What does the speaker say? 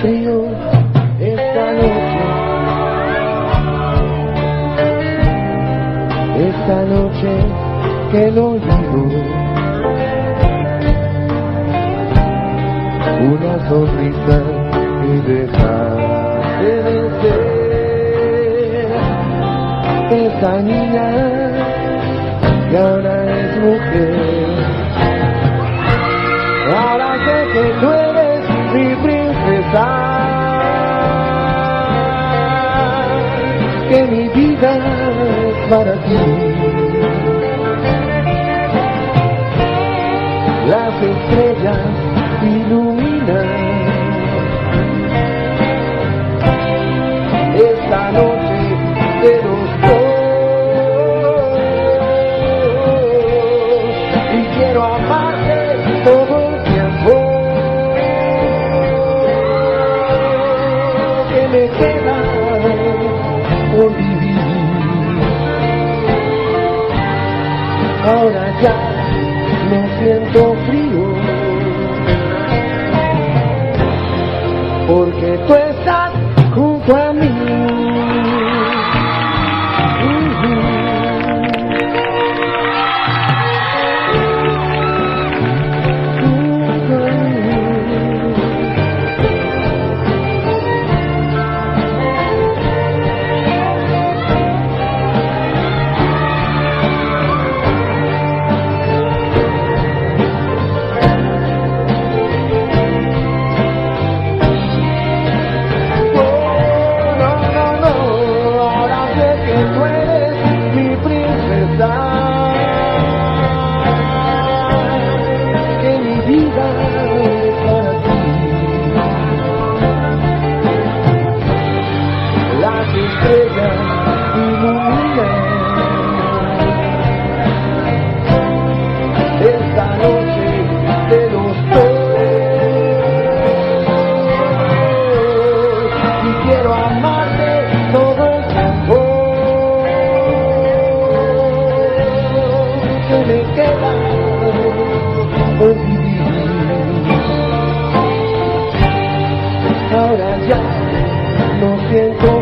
frío esta noche. Esta noche que no olvido. Una sonrisa y dejar de ser esa niña que ahora es mujer. Que mi vida es para ti. Las estrellas iluminan esta noche de los dos y quiero amarte todo que me queda ahora ya no siento frío. Porque tú estás junto a mí. encuentro.